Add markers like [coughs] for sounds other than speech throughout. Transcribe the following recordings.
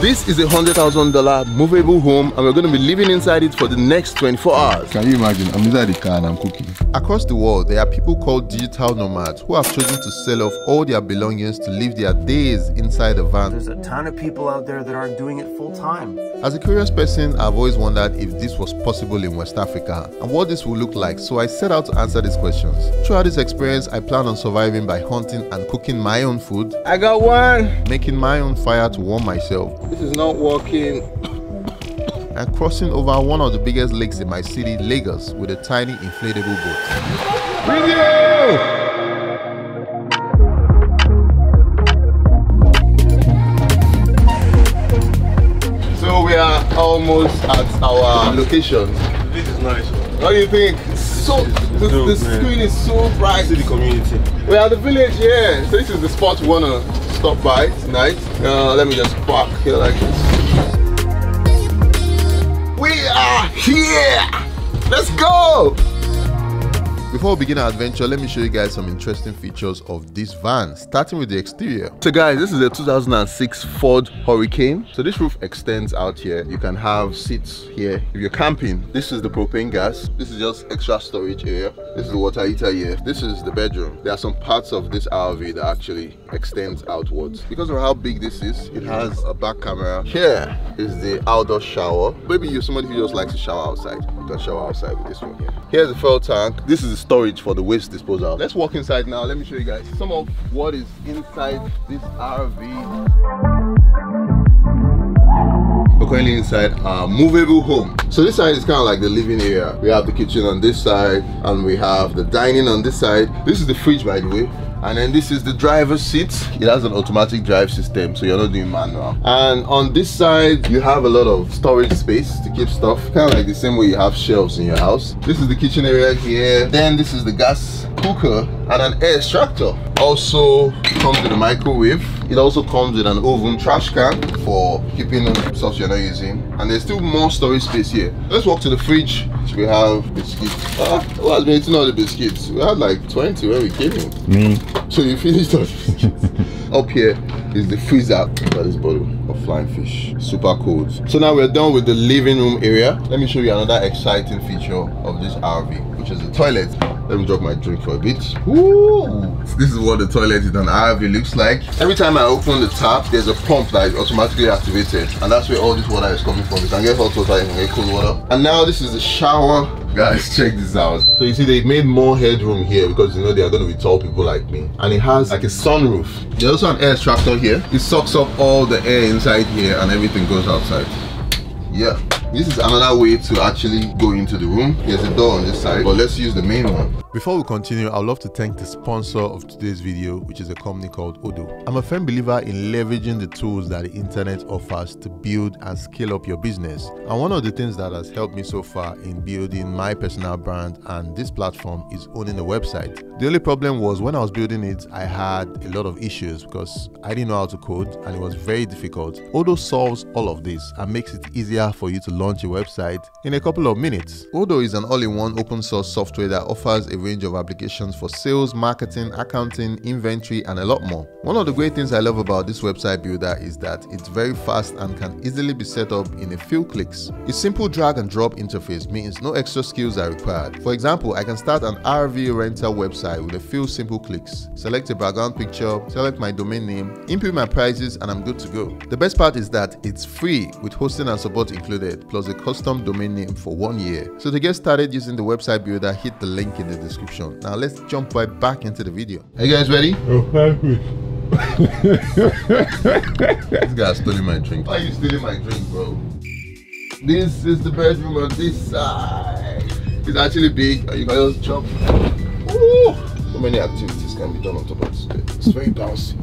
This is a $100,000 movable home and we're going to be living inside it for the next 24 hours. Can you imagine? I'm inside the car and I'm cooking. Across the world, there are people called digital nomads who have chosen to sell off all their belongings to live their days inside a van. There's a ton of people out there that aren't doing it full time. As a curious person, I've always wondered if this was possible in West Africa and what this would look like, so I set out to answer these questions. Throughout this experience, I plan on surviving by hunting and cooking my own food, I got one. making my own fire to warm myself, This is not working. [coughs] and crossing over one of the biggest lakes in my city, Lagos, with a tiny inflatable boat. Video! Almost at our location. This is nice. What do you think? So the, dope, the screen is so bright. See the community. We're the village here. So this is the spot we wanna stop by tonight. Uh, let me just park here like this. We are here! Let's go! Before we begin our adventure, let me show you guys some interesting features of this van, starting with the exterior. So guys, this is a 2006 Ford Hurricane. So this roof extends out here. You can have seats here. If you're camping, this is the propane gas. This is just extra storage area. This is the water heater here. This is the bedroom. There are some parts of this RV that actually extends outwards. Because of how big this is, it has a back camera. Here is the outdoor shower. Maybe you're somebody who just likes to shower outside. You can shower outside with this one here. Here's the fuel tank. This is the storage for the waste disposal. Let's walk inside now. Let me show you guys some of what is inside this RV. We're currently inside our movable home. So this side is kind of like the living area. We have the kitchen on this side and we have the dining on this side. This is the fridge by the way. And then this is the driver's seat. It has an automatic drive system, so you're not doing manual. And on this side, you have a lot of storage space to keep stuff, kind of like the same way you have shelves in your house. This is the kitchen area here. Then this is the gas cooker and an air extractor. Also comes with a microwave. It also comes with an oven trash can for keeping stuff you're not using. And there's still more storage space here. Let's walk to the fridge. We have biscuits. Ah, who has been eating all the biscuits? We had like 20 when we came in. Me. So you finished all the. Up here is the freezer. Look at this bottle of flying fish. Super cold. So now we're done with the living room area. Let me show you another exciting feature of this RV, which is the toilet. Let me drop my drink for a bit. Woo! This is what the toilet in an RV looks like. Every time I open the tap, there's a pump that is automatically activated. And that's where all this water is coming from. You can get hot water, you can get cold water. And now this is the shower. Guys, [laughs] check this out. So you see they made more headroom here because you know they are going to be tall people like me. And it has like a sunroof. There's also an air extractor here. It sucks up all the air inside here and everything goes outside. Yeah. This is another way to actually go into the room. There's a door on this side, but let's use the main one. Before we continue, I'd love to thank the sponsor of today's video, which is a company called Odoo. I'm a firm believer in leveraging the tools that the internet offers to build and scale up your business. And one of the things that has helped me so far in building my personal brand and this platform is owning a website. The only problem was when I was building it, I had a lot of issues because I didn't know how to code and it was very difficult. Odoo solves all of this and makes it easier for you to launch a website in a couple of minutes. Odoo is an all-in-one open source software that offers a range of applications for sales, marketing, accounting, inventory, and a lot more. One of the great things I love about this website builder is that it's very fast and can easily be set up in a few clicks. Its simple drag and drop interface means no extra skills are required. For example, I can start an RV rental website with a few simple clicks. Select a background picture, select my domain name, input my prices, and I'm good to go. The best part is that it's free with hosting and support included, plus a custom domain name for one year. So to get started using the website builder, hit the link in the description. Now let's jump right back into the video. Are you guys ready? Oh, happy. This guy's stealing my drink. Why are you stealing my drink, bro? This is the bedroom on this side. It's actually big. You can just jump. Ooh. So many activities can be done on top of this bed. It's very bouncy.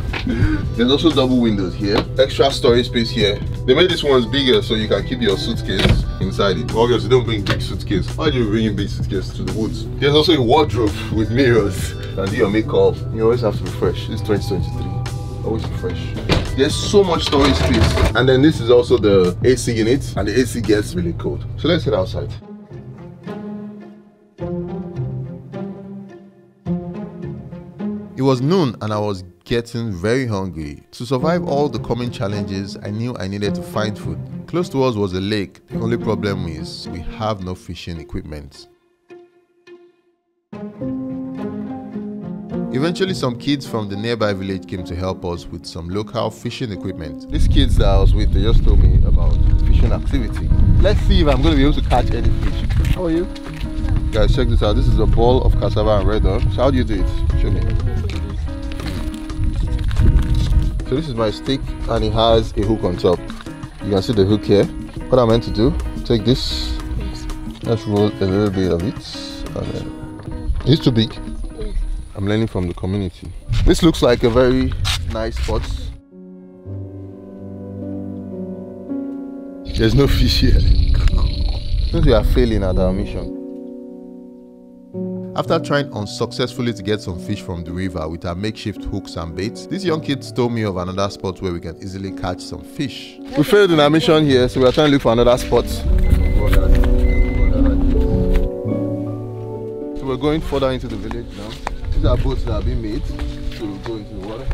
[laughs] [laughs] There's also double windows here. Extra storage space here. They made this ones bigger so you can keep your suitcase inside it. Obviously, don't bring big suitcase. Why do you bring big suitcase to the woods? There's also a wardrobe [laughs] with mirrors. And do your makeup. You always have to be fresh. It's 2023. Always be fresh. There's so much storage space. And then this is also the AC unit. And the AC gets really cold. So let's head outside. It was noon and I was getting very hungry. To survive all the coming challenges, I knew I needed to find food. Close to us was a lake. The only problem is we have no fishing equipment. Eventually, some kids from the nearby village came to help us with some local fishing equipment. These kids that I was with, they just told me about fishing activity. Let's see if I'm going to be able to catch any fish. How are you? Guys, check this out. This is a ball of cassava and red oil. So how do you do it? Show me. So this is my stick and it has a hook on top. You can see the hook here. What I'm meant to do, take this, let's roll a little bit of it. And then, it's too big. I'm learning from the community. This looks like a very nice spot. There's no fish here. [laughs] Since we are failing at our mission. After trying unsuccessfully to get some fish from the river with our makeshift hooks and baits, these young kids told me of another spot where we can easily catch some fish. We failed in our mission here, so we are trying to look for another spot. So we're going further into the village now. These are boats that have been made to go into the water.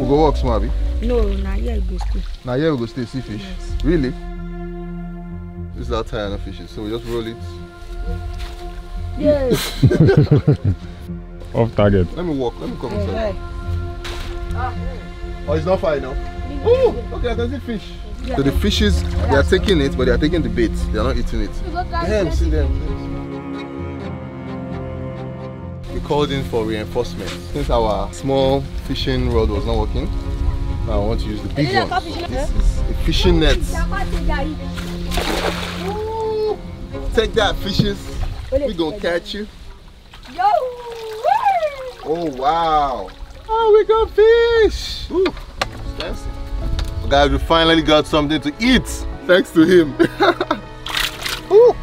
We'll go walk, Smabi. No, na here you go stay. Now here we go stay see fish. Yes. Really? This is our tire of fishes, so we just roll it. Yes. [laughs] Off target. Let me walk, let me come inside. Oh, it's not far enough. Oh, okay, I can see fish. So the fishes, they are taking it, but they are taking the bait. They are not eating it. Damn, see them. We called in for reinforcement. Since our small fishing rod was not working, now I want to use the big one. This is a fishing net. Ooh, Take that, fishes. We gonna catch you. Yo! Oh wow! Oh, we got fish! Ooh, it's fancy. Guys, we finally got something to eat thanks to him. [laughs] Ooh.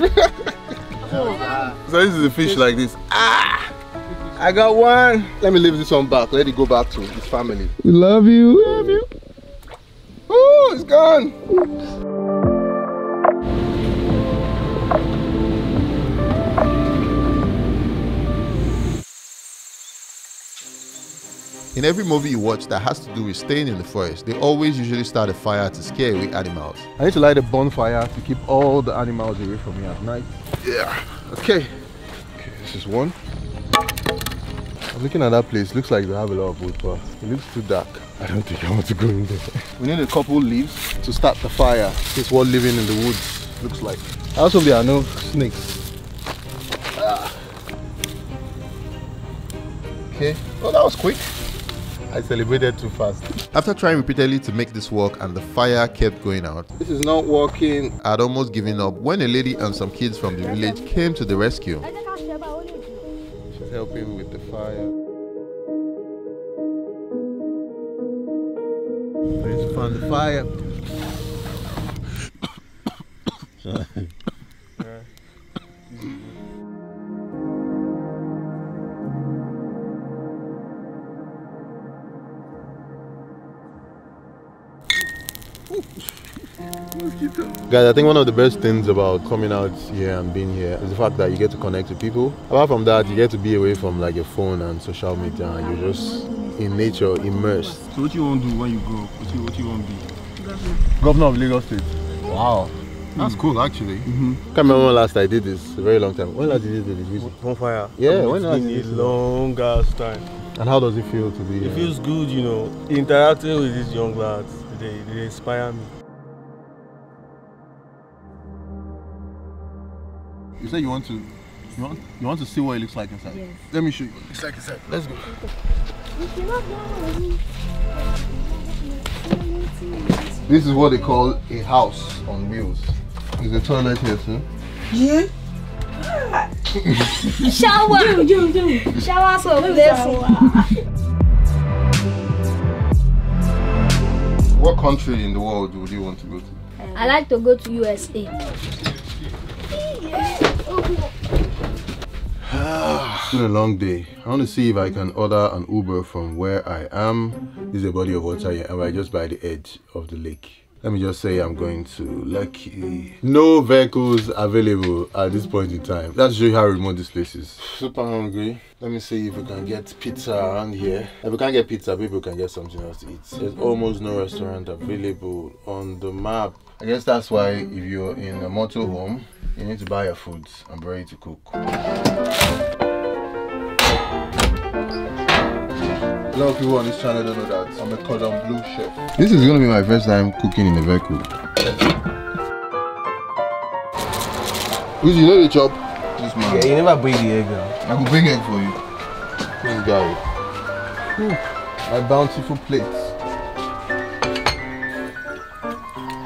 [laughs] so this is a fish like this. Ah! I got one. Let me leave this one back. Let it go back to his family. We love you. We love you. Oh, it's gone. In every movie you watch that has to do with staying in the forest, they always usually start a fire to scare away animals. I need to light a bonfire to keep all the animals away from me at night. Yeah. Okay. Okay, this is one. I'm looking at that place. Looks like they have a lot of wood, but it looks too dark. I don't think I want to go in there. We need a couple leaves to start the fire. This is what living in the woods looks like. I also there are no snakes. Ah. Okay. Oh, that was quick. I celebrated too fast. After trying repeatedly to make this work and the fire kept going out, This is not working. I had almost given up when a lady and some kids from the village came to the rescue. She's helping with the fire. Let's find the fire. [laughs] Guys, I think one of the best things about coming out here and being here is the fact that you get to connect with people. Apart from that, you get to be away from like your phone and social media and you're just in nature, immersed. So what you want to do when you grow up? What you, what you want to be? Governor of Lagos State. Wow. That's cool actually. Mm-hmm. Can't remember when last I did this. A very long time. When last did you do this? Recently? bonfire. Yeah, when it's last been did you a long ass time. And how does it feel to be It feels good, you know. Interacting with these young lads, they, they inspire me. You said you want to you want you want to see what it looks like inside. Yes. Let me show you. It's like inside. Let's go. This is what they call a house on wheels. There's a toilet here too. [laughs] Shower. Do, do, do. Shower so blessing. What country in the world would you want to go to? I like to go to USA. It's been a long day. I want to see if I can order an Uber from where I am. This is a body of water here, and we're just by the edge of the lake. Let me just say I'm going to Lekki. No vehicles available at this point in time. That's show you how remote this place is. Super hungry. Let me see if we can get pizza around here. If we can't get pizza, maybe we can get something else to eat. There's almost no restaurant available on the map. I guess that's why mm. if you're in a motorhome, mm. you need to buy your foods and be ready to cook. A lot of people on this channel don't know that I'm a cordon bleu chef. This is gonna be my first time cooking in a vehicle. Who's you know the chop? This man. Yeah, you never bring the egg now. I can bring egg for you. This guy. Whew. My bountiful plates.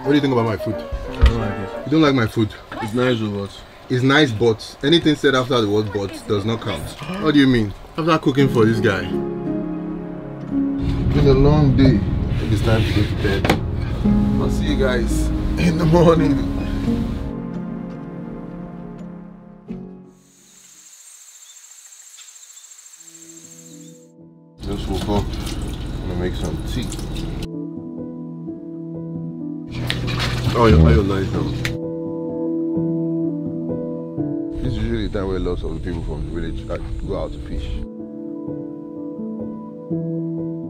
What do you think about my food? I don't like it. You don't like my food? It's nice or what? It's nice, but anything said after the word but does not count. What do you mean? After cooking for this guy. It's been a long day. I think it's time to go to bed. I'll see you guys in the morning. Just woke up. I'm gonna make some tea. Oh, you're, now. This is usually the time where lots of the people from the village go out to fish.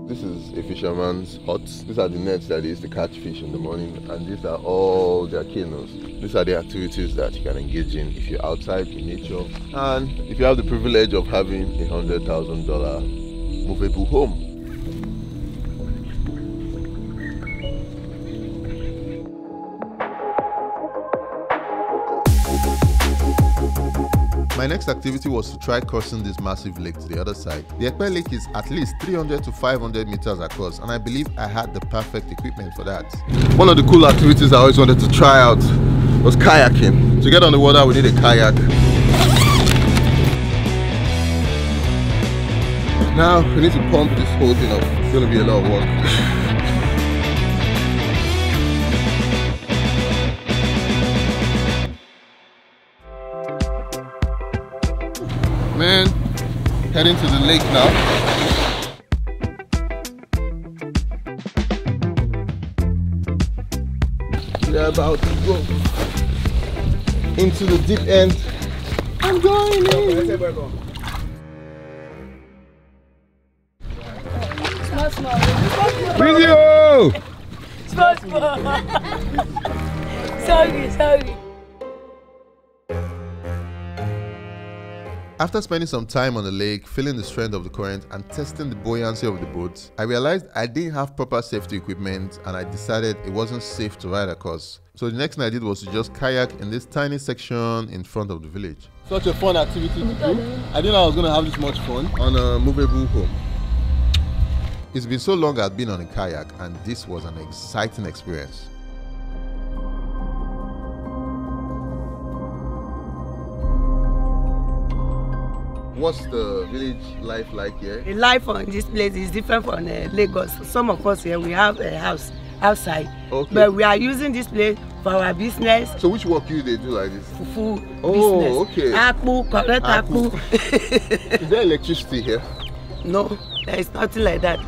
This is a fisherman's hut. These are the nets that they use to catch fish in the morning, and these are all their canoes. These are the activities that you can engage in if you're outside in nature, and if you have the privilege of having a hundred thousand dollar movable home. Next activity was to try crossing this massive lake to the other side. The Ekpe Lake is at least 300 to 500 meters across and I believe I had the perfect equipment for that. One of the cool activities I always wanted to try out was kayaking. To get on the water we need a kayak. Now we need to pump this whole thing up. It's gonna be a lot of work. [laughs] Man, heading to the lake now. We're about to go into the deep end. I'm going in. Video! [laughs] [laughs] Sorry, sorry. After spending some time on the lake, feeling the strength of the current and testing the buoyancy of the boat, I realized I didn't have proper safety equipment and I decided it wasn't safe to ride across. So the next thing I did was to just kayak in this tiny section in front of the village. Such a fun activity to do. I didn't know I was going to have this much fun on a movable home. It's been so long I've been on a kayak and this was an exciting experience. What's the village life like here? The life on this place is different from uh, Lagos. Some of us here we have a house outside, Okay. but we are using this place for our business. So which work you they do like this? Fufu Oh, business. okay. Akpu, correct Akpu. akpu. [laughs] Is there electricity here? no, there is nothing like that.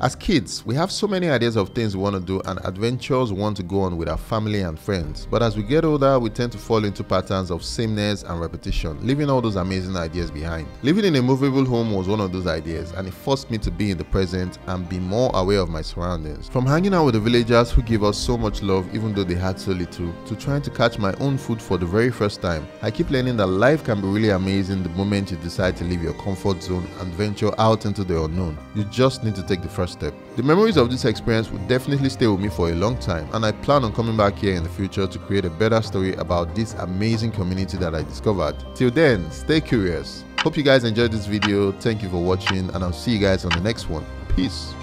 As kids, we have so many ideas of things we want to do and adventures we want to go on with our family and friends. But as we get older, we tend to fall into patterns of sameness and repetition, leaving all those amazing ideas behind. Living in a movable home was one of those ideas, and it forced me to be in the present and be more aware of my surroundings. From hanging out with the villagers who give us so much love even though they had so little, to trying to catch my own food for the very first time, I keep learning that life can be really amazing the moment you decide to leave your comfort zone and venture out into the unknown. You just need to take the first step. The memories of this experience will definitely stay with me for a long time, and I plan on coming back here in the future to create a better story about this amazing community that I discovered. Till then, stay curious. Hope you guys enjoyed this video. Thank you for watching, and I'll see you guys on the next one. Peace.